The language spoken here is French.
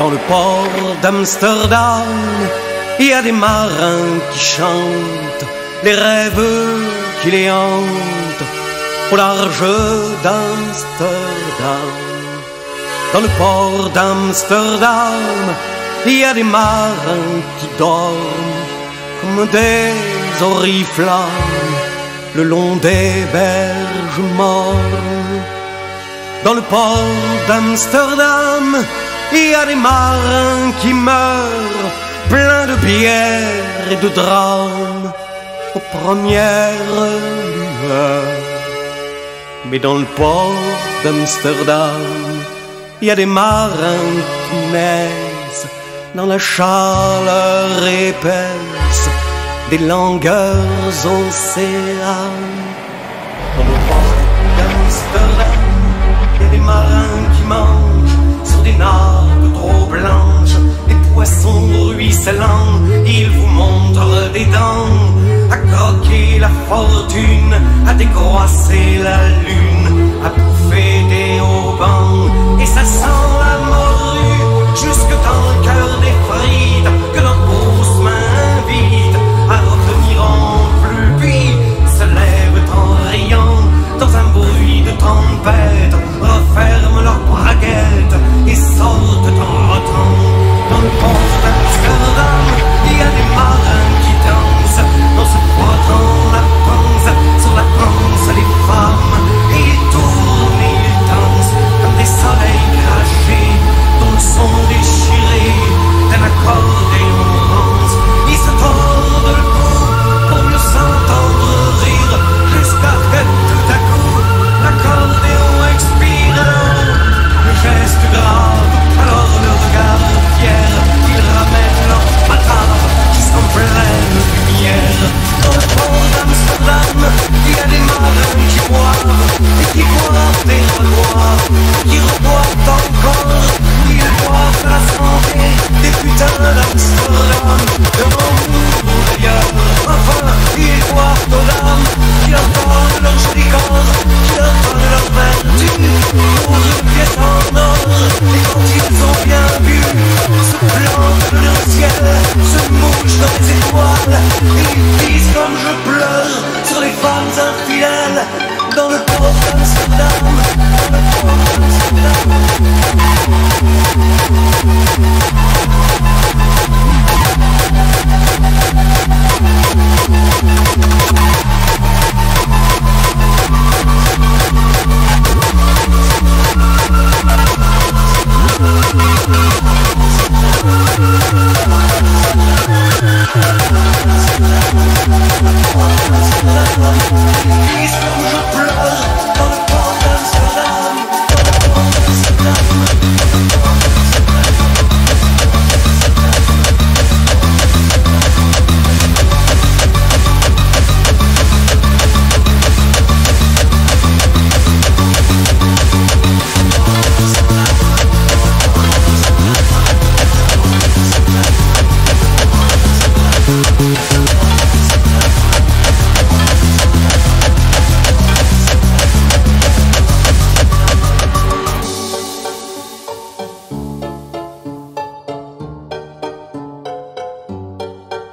Dans le port d'Amsterdam, il y a des marins qui chantent les rêves qui les hantent au large d'Amsterdam. Dans le port d'Amsterdam, il y a des marins qui dorment comme des oriflammes le long des berges mornes. Dans le port d'Amsterdam, il y a des marins qui meurent, pleins de bière et de drames, aux premières lueurs. Mais dans le port d'Amsterdam, il y a des marins qui naissent dans la chaleur épaisse des langueurs océanes. Dans le port d'Amsterdam, il y a des marins qui mangent des nappes trop blanches, des poissons ruisselants, ils vous montrent des dents, à croquer la fortune, à décroisser la lune, à bouffer des haubans, et ça sent qui et qui reboivent, qui encore. Ils boivent la ils disent comme je pleure sur les femmes infidèles dans le port d'Amsterdam. Dans le port